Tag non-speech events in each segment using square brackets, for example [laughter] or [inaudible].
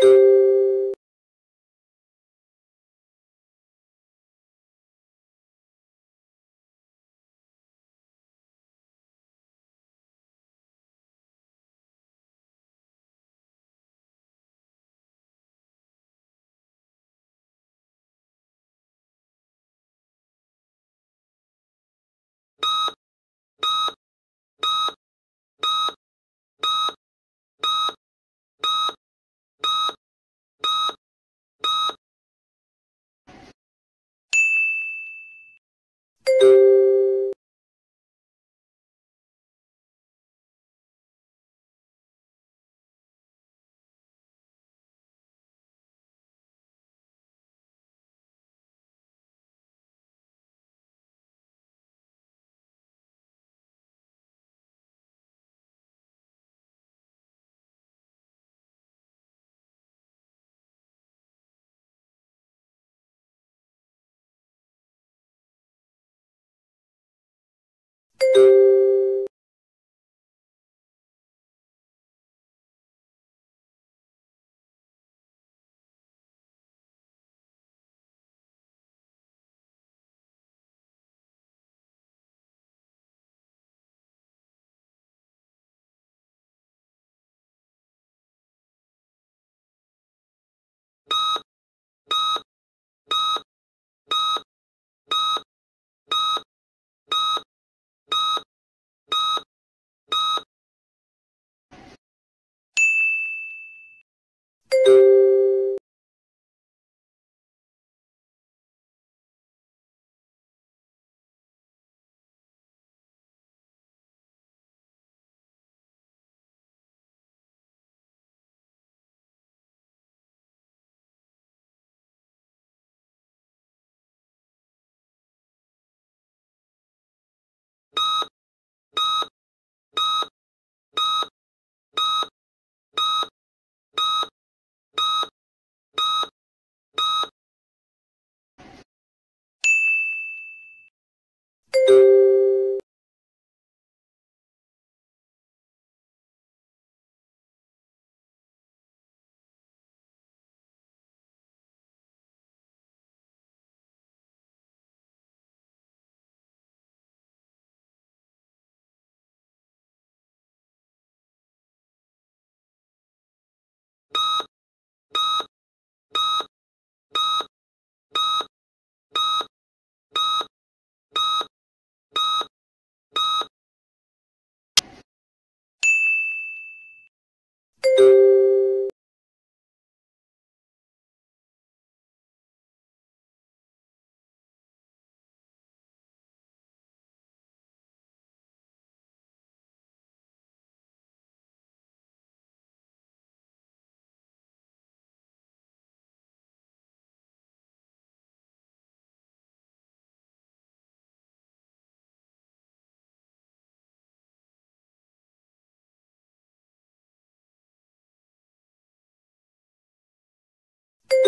Thank [laughs] you.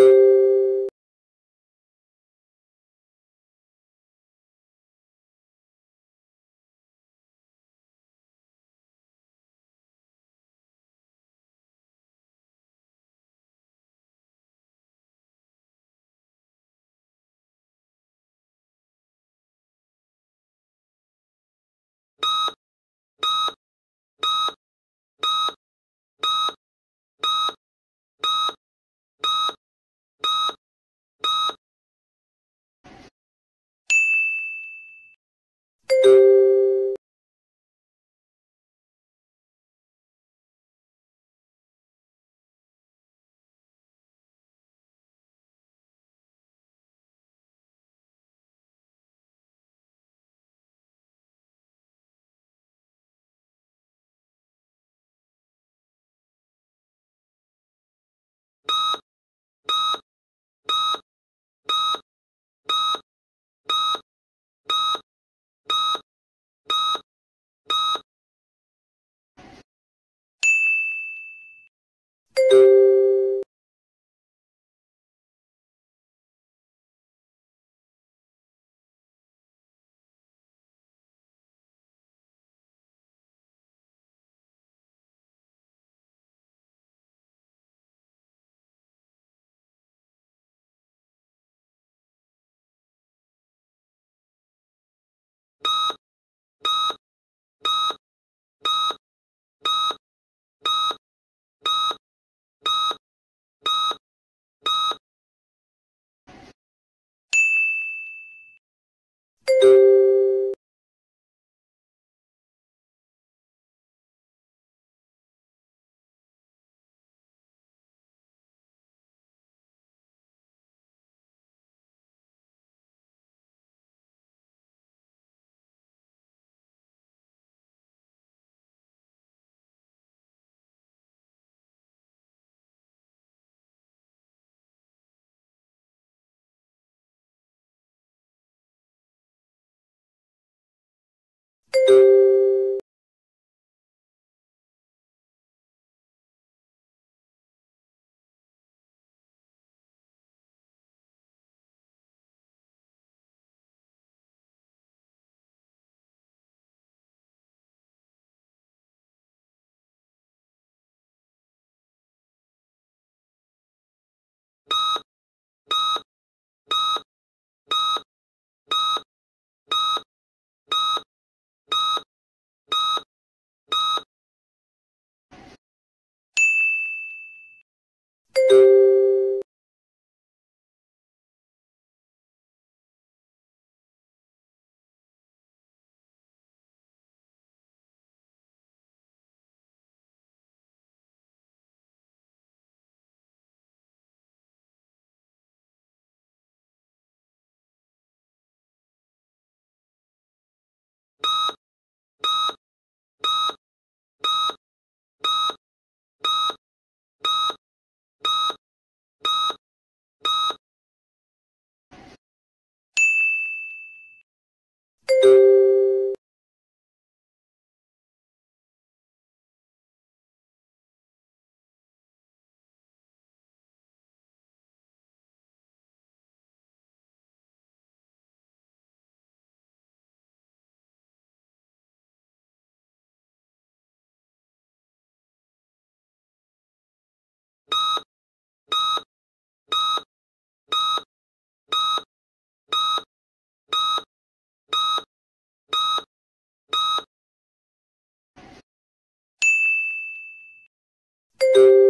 thank you. thank you. Thank you. thank you Thank you. Thank [laughs] you.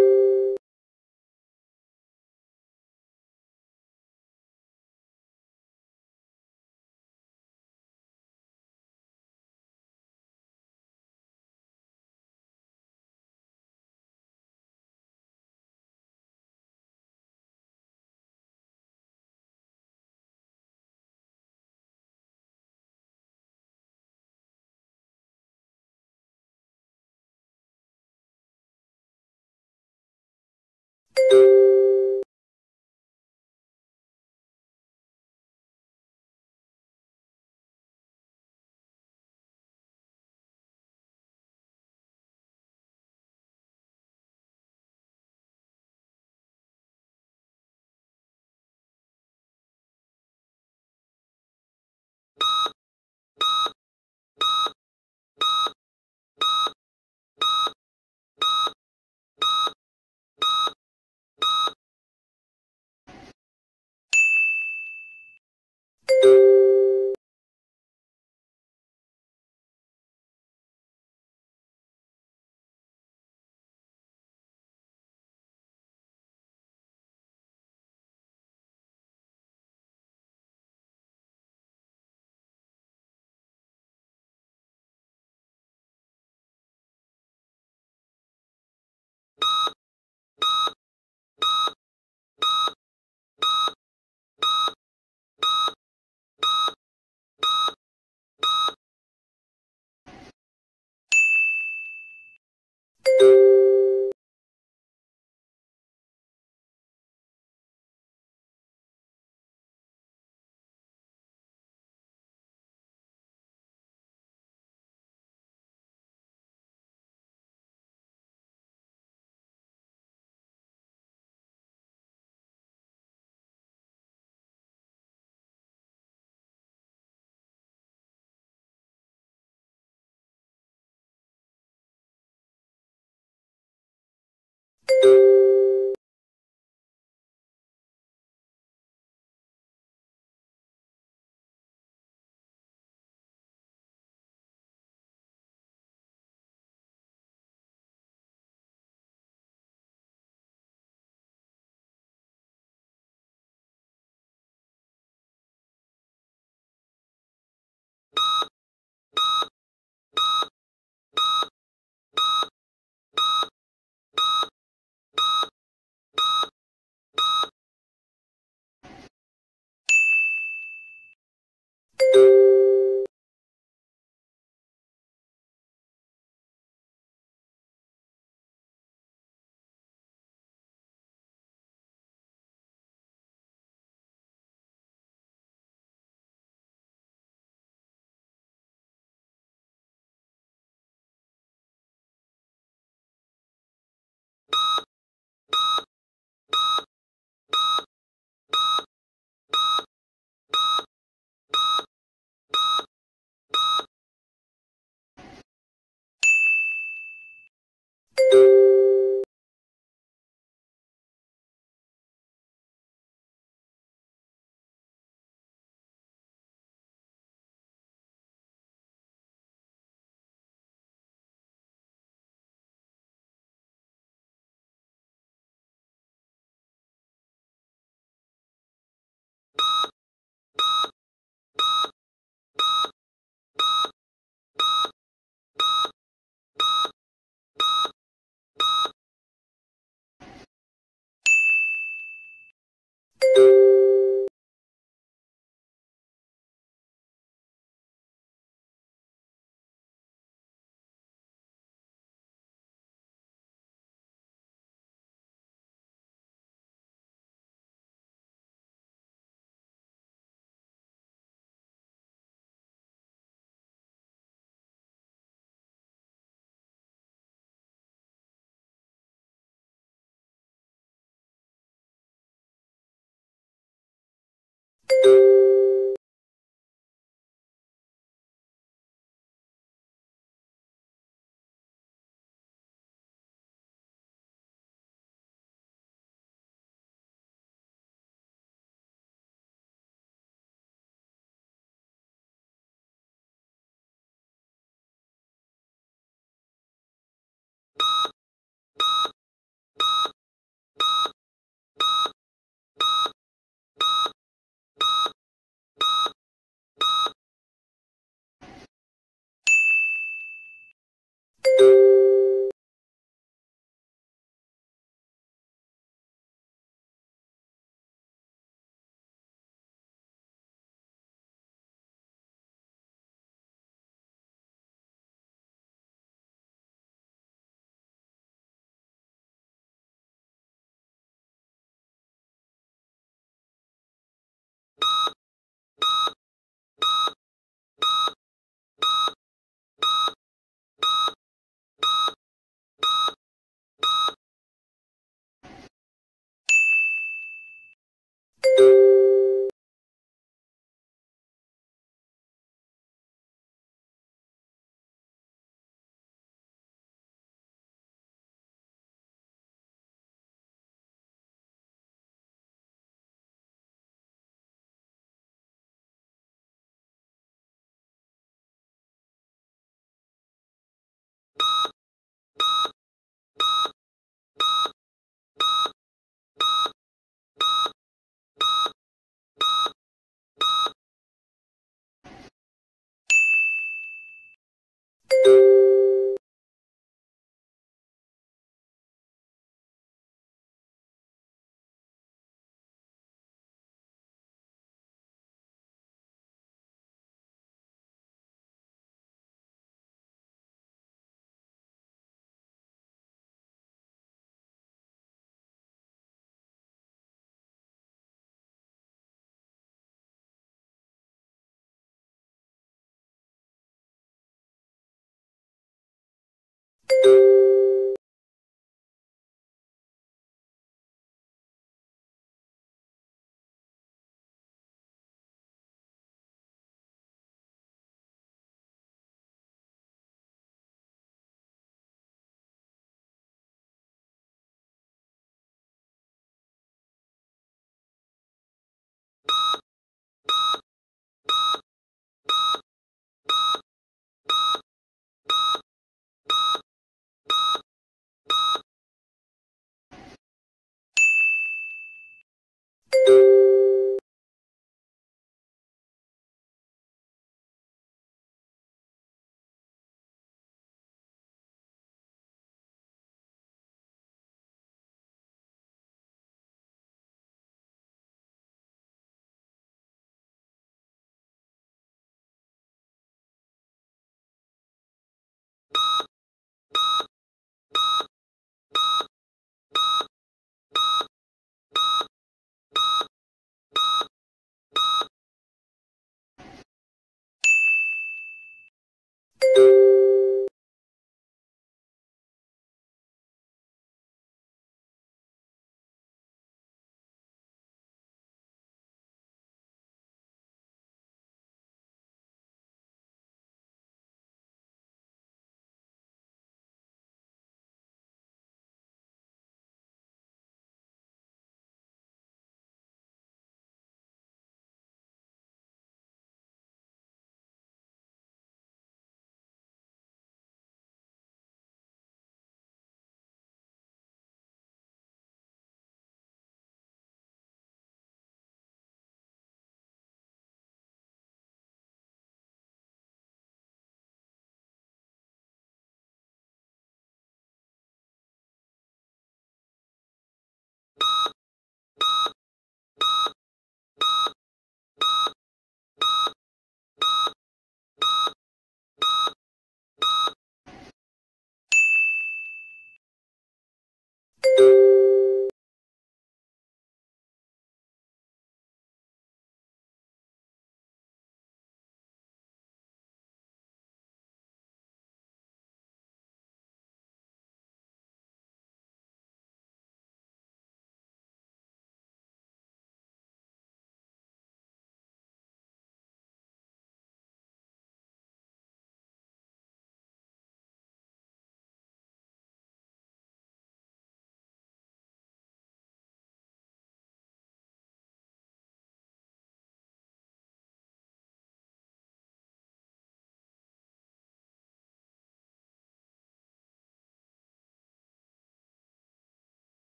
Thank [laughs] you.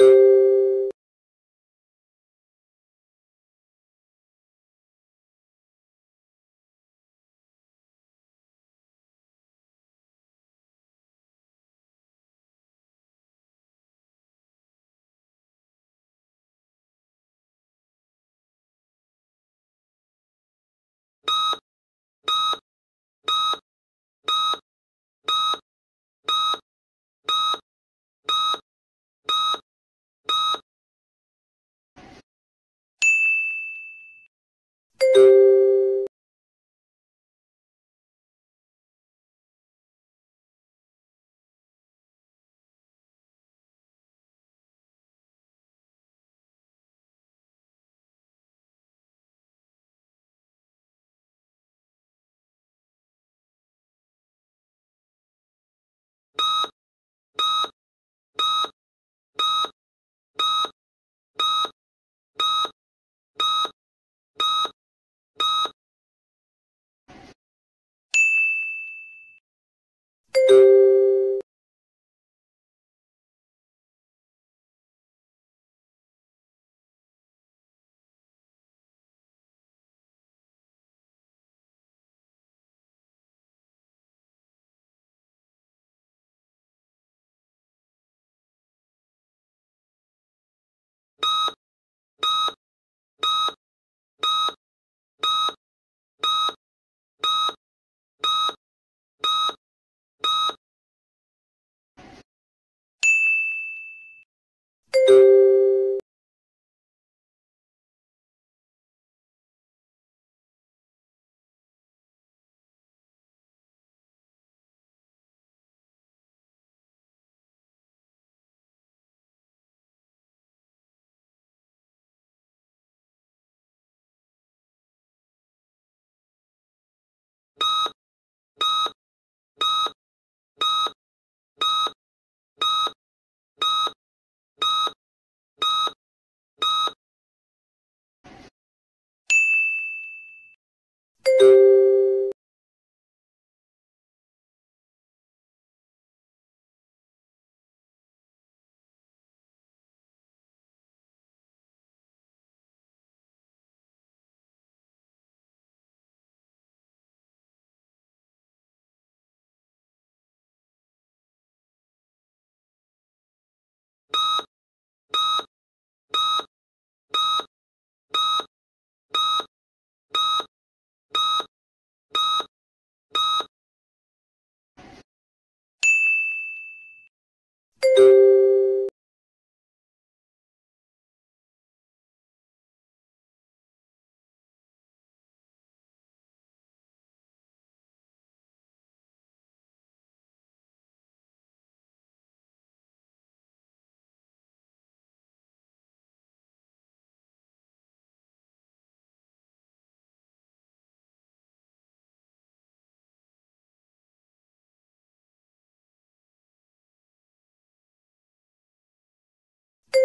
thank you.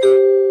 You